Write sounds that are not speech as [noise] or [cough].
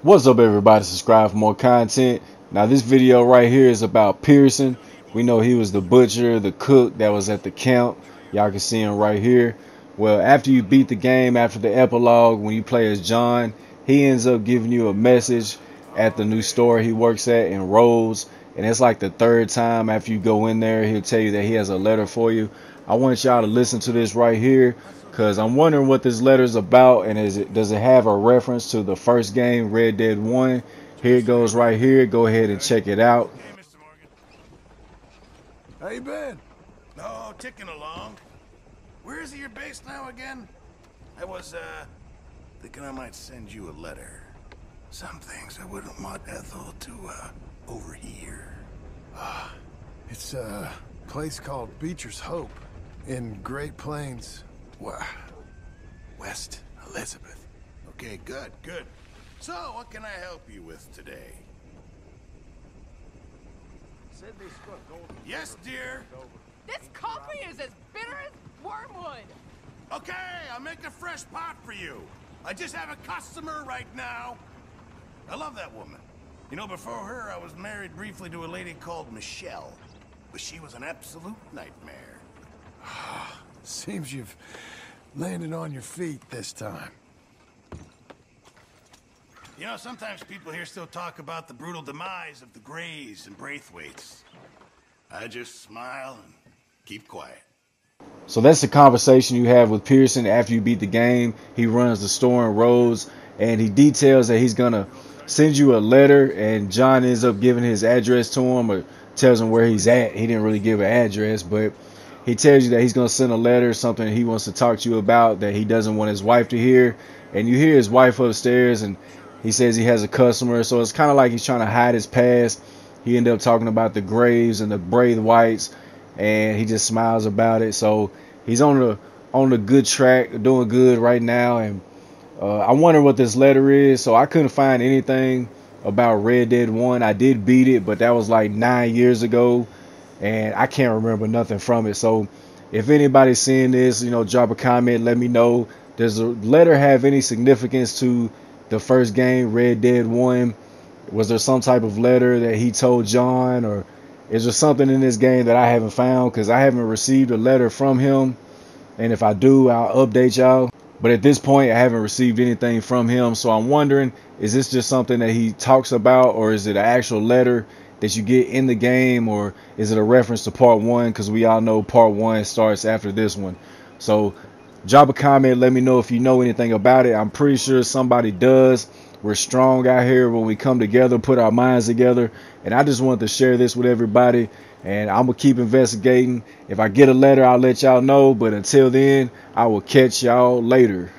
What's up everybody? Subscribe for more content. Now this video right here is about Pearson. We know he was the butcher, the cook that was at the camp. Y'all can see him right here. Well, after you beat the game, after the epilogue, when you play as John, he ends up giving you a message at the new store he works at in Rhodes. And it's like the third time after you go in there, he'll tell you that he has a letter for you. I want y'all to listen to this right here because I'm wondering what this letter is about and is it does it have a reference to the first game, Red Dead 1? Here it goes right here. Go ahead and check it out. Hey, Mr. Morgan. How you been? Oh, ticking along. Where is it your base now again? I was, uh, thinking I might send you a letter. Some things I wouldn't want Ethel to, uh, overhear. Ah, it's a place called Beecher's Hope in Great Plains. West Elizabeth. Okay, good, good. So, what can I help you with today? Yes, dear. This coffee is as bitter as wormwood. Okay, I'll make a fresh pot for you. I just have a customer right now. I love that woman. You know, before her, I was married briefly to a lady called Michelle. But she was an absolute nightmare. [sighs] Seems you've landed on your feet this time. You know, sometimes people here still talk about the brutal demise of the Grays and Braithwaites. I just smile and keep quiet. So that's the conversation you have with Pearson after you beat the game. He runs the store in Rhodes and he details that he's gonna send you a letter and John ends up giving his address to him or tells him where he's at. He didn't really give an address, but he tells you that he's gonna send a letter, something he wants to talk to you about that he doesn't want his wife to hear. And you hear his wife upstairs and he says he has a customer, so it's kind of like he's trying to hide his past. He ended up talking about the Graves and the Braithwaites, and he just smiles about it. So he's on the on the good track, doing good right now. And uh, I wonder what this letter is. So I couldn't find anything about Red Dead One. I did beat it, but that was like nine years ago, and I can't remember nothing from it. So if anybody's seeing this, you know, drop a comment, let me know. Does the letter have any significance to the first game, Red Dead 1? Was there some type of letter that he told John, or is there something in this game that I haven't found? Because I haven't received a letter from him, and if I do, I'll update y'all. But at this point, I haven't received anything from him, so I'm wondering is this just something that he talks about, or is it an actual letter that you get in the game, or is it a reference to part one? Because we all know part one starts after this one. So drop a comment let me know if you know anything about it i'm pretty sure somebody does we're strong out here when we come together put our minds together. And i just wanted to share this with everybody. And i'm gonna keep investigating. If i get a letter i'll let y'all know. But until then i will catch y'all later